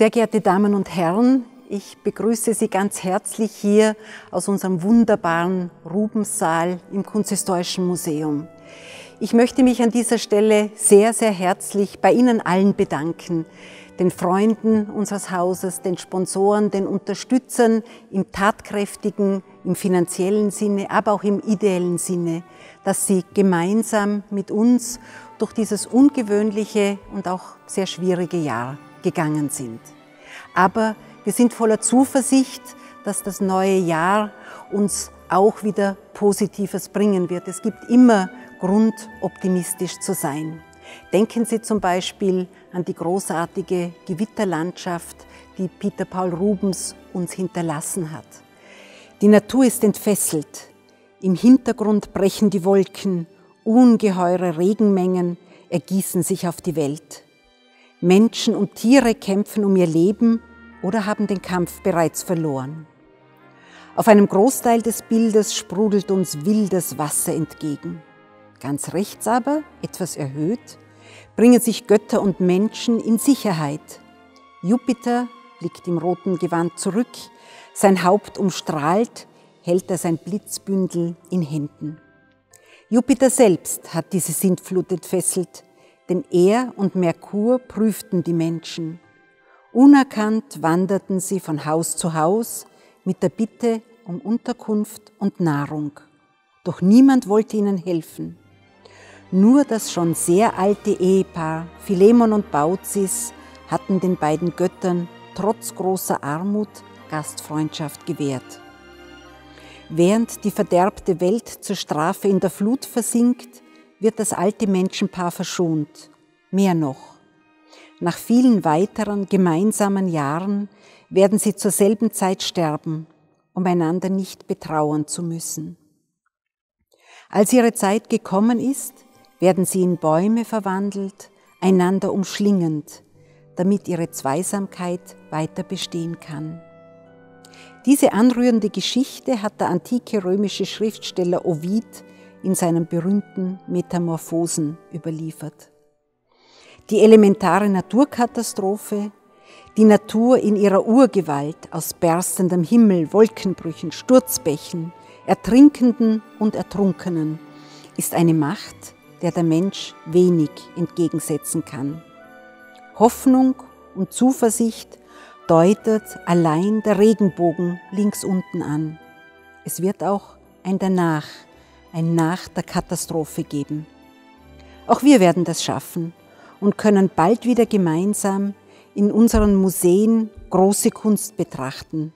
Sehr geehrte Damen und Herren, ich begrüße Sie ganz herzlich hier aus unserem wunderbaren Rubenssaal im Kunsthistorischen Museum. Ich möchte mich an dieser Stelle sehr, sehr herzlich bei Ihnen allen bedanken, den Freunden unseres Hauses, den Sponsoren, den Unterstützern im tatkräftigen, im finanziellen Sinne, aber auch im ideellen Sinne, dass Sie gemeinsam mit uns durch dieses ungewöhnliche und auch sehr schwierige Jahr gegangen sind. Aber wir sind voller Zuversicht, dass das neue Jahr uns auch wieder Positives bringen wird. Es gibt immer Grund, optimistisch zu sein. Denken Sie zum Beispiel an die großartige Gewitterlandschaft, die Peter Paul Rubens uns hinterlassen hat. Die Natur ist entfesselt. Im Hintergrund brechen die Wolken, ungeheure Regenmengen ergießen sich auf die Welt. Menschen und Tiere kämpfen um ihr Leben oder haben den Kampf bereits verloren. Auf einem Großteil des Bildes sprudelt uns wildes Wasser entgegen. Ganz rechts aber, etwas erhöht, bringen sich Götter und Menschen in Sicherheit. Jupiter blickt im roten Gewand zurück, sein Haupt umstrahlt, hält er sein Blitzbündel in Händen. Jupiter selbst hat diese Sintflut entfesselt, denn er und Merkur prüften die Menschen. Unerkannt wanderten sie von Haus zu Haus mit der Bitte um Unterkunft und Nahrung. Doch niemand wollte ihnen helfen. Nur das schon sehr alte Ehepaar Philemon und Baucis hatten den beiden Göttern trotz großer Armut Gastfreundschaft gewährt. Während die verderbte Welt zur Strafe in der Flut versinkt, wird das alte Menschenpaar verschont. Mehr noch. Nach vielen weiteren gemeinsamen Jahren werden sie zur selben Zeit sterben, um einander nicht betrauern zu müssen. Als ihre Zeit gekommen ist, werden sie in Bäume verwandelt, einander umschlingend, damit ihre Zweisamkeit weiter bestehen kann. Diese anrührende Geschichte hat der antike römische Schriftsteller Ovid in seinen berühmten Metamorphosen überliefert. Die elementare Naturkatastrophe, die Natur in ihrer Urgewalt aus berstendem Himmel, Wolkenbrüchen, Sturzbächen, Ertrinkenden und Ertrunkenen, ist eine Macht, der der Mensch wenig entgegensetzen kann. Hoffnung und Zuversicht deutet allein der Regenbogen links unten an. Es wird auch ein Danach, ein Nach der Katastrophe geben. Auch wir werden das schaffen und können bald wieder gemeinsam in unseren Museen große Kunst betrachten,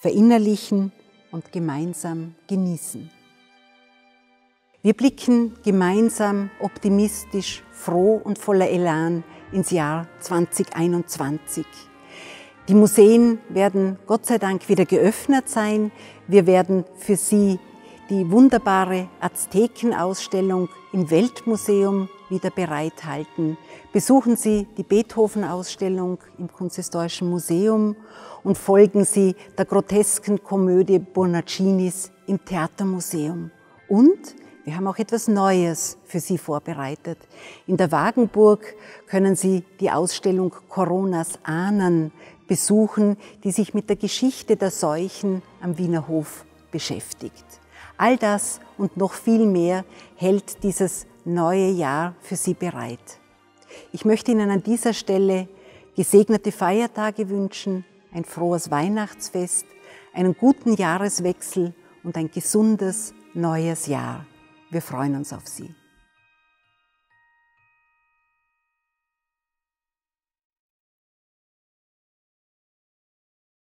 verinnerlichen und gemeinsam genießen. Wir blicken gemeinsam optimistisch, froh und voller Elan ins Jahr 2021. Die Museen werden Gott sei Dank wieder geöffnet sein. Wir werden für Sie die wunderbare Aztekenausstellung im Weltmuseum wieder bereithalten. Besuchen Sie die Beethoven-Ausstellung im Kunsthistorischen Museum und folgen Sie der grotesken Komödie Bonaccinis im Theatermuseum. Und wir haben auch etwas Neues für Sie vorbereitet. In der Wagenburg können Sie die Ausstellung Coronas Ahnen besuchen, die sich mit der Geschichte der Seuchen am Wiener Hof beschäftigt. All das und noch viel mehr hält dieses neue Jahr für Sie bereit. Ich möchte Ihnen an dieser Stelle gesegnete Feiertage wünschen, ein frohes Weihnachtsfest, einen guten Jahreswechsel und ein gesundes neues Jahr. Wir freuen uns auf Sie.